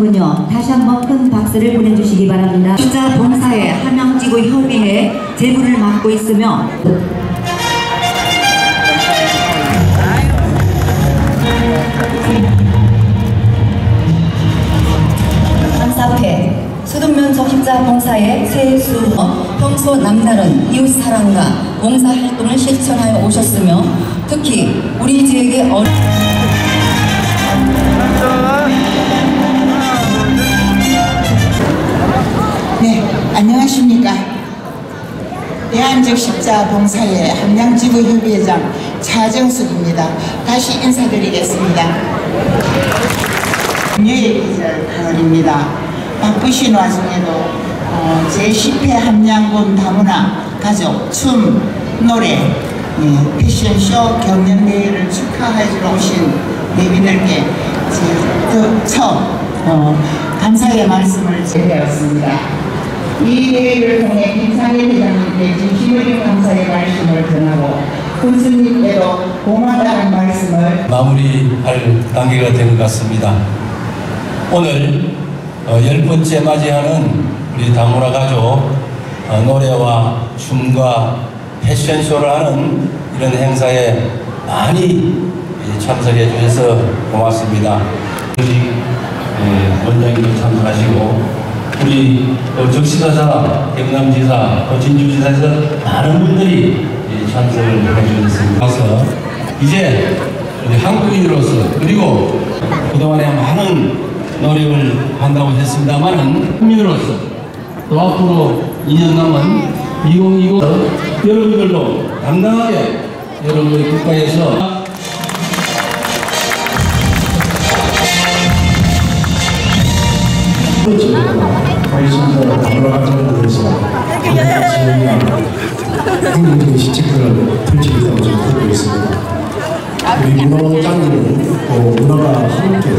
하시는군요. 다시 한번 큰 박수를 보내주시기 바랍니다. 진짜 봉사회 함양지구 협의회 제무를 맡고 있으며 한사회 수둔면적 십자 봉사의 세수 어, 평소 남다른 이웃 사랑과 봉사 활동을 실천하여 오셨으며 특히 우리 지역의 어린 안녕하십니까. 대한적 십자봉사회 함양지구협의회장 차정숙입니다. 다시 인사드리겠습니다. 금요일 계절 가을입니다. 바쁘신 와중에도 어, 제10회 함양군 다문화 가족 춤, 노래, 예, 패션쇼 경연대회를 축하해주러 오신 내빈들께 제, 그, 처음 어, 감사의 말씀을 전해왔습니다. 이 대회를 통해 김상일 회장님께 진심 어린 감사의 말씀을 전하고 군수님께도 고맙다는 말씀을 마무리할 단계가 된 것 같습니다. 오늘 어, 열 번째 맞이하는 우리 다문화 가족 어, 노래와 춤과 패션쇼를 하는 이런 행사에 많이 예, 참석해 주셔서 고맙습니다. 예, 원장님도 참석하시고 우리 또 적시사자, 경남지사, 또 진주지사에서 많은 분들이 예, 참석을 해주셨습니다. 그래서 이제 우리 한국인으로서 그리고 그동안에 많은 노력을 한다고 했습니다만은 국민으로서 또 앞으로 2년 남은 2020 여러분들도 당당하게 여러분의 국가에서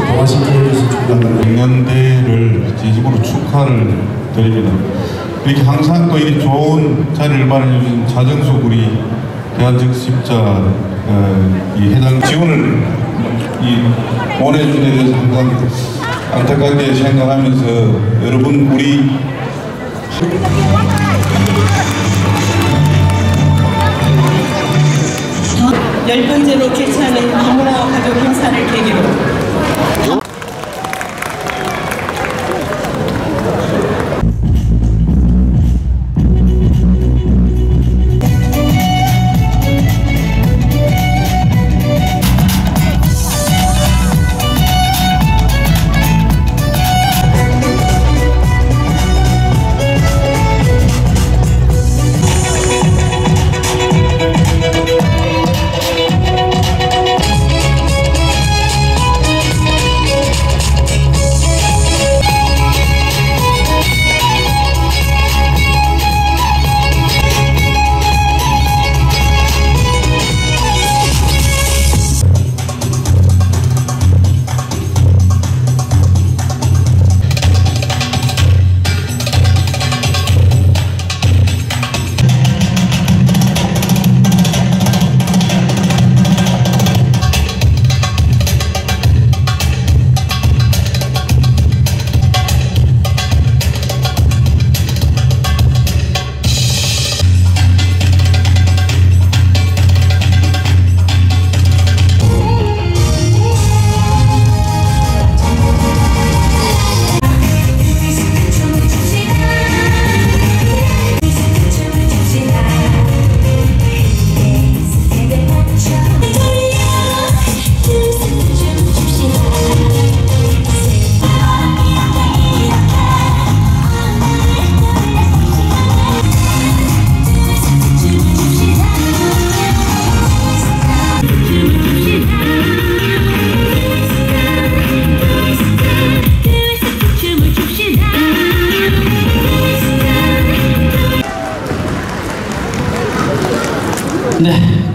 동아시게 해서 준비한다는 경연대회를 진심으로 축하를 드립니다. 이렇게 항상 또 이렇게 좋은 자리를 마련해주신 자정숙 우리 대한적 십자 어, 이 해당 지원을 이 보내준 데 대해서 항상 안타깝게 생각하면서 여러분 우리 열 번째로 개최하는 다문화 가족 행사를 계기로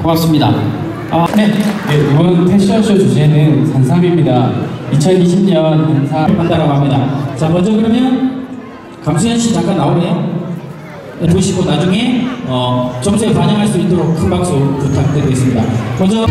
고맙습니다. 아, 네. 네, 이번 패션쇼 주제는 산삼입니다. 2020년 행사한다고 합니다. 자, 먼저 그러면 감수현 씨 잠깐 나오네요. 네, 보시고 나중에 어, 점수에 반영할 수 있도록 큰 박수 부탁드리겠습니다. 먼저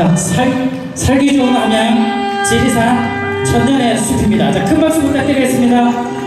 자, 살, 살기 좋은 함양 지리산 천년의 숲입니다. 자, 큰 박수 부탁드리겠습니다.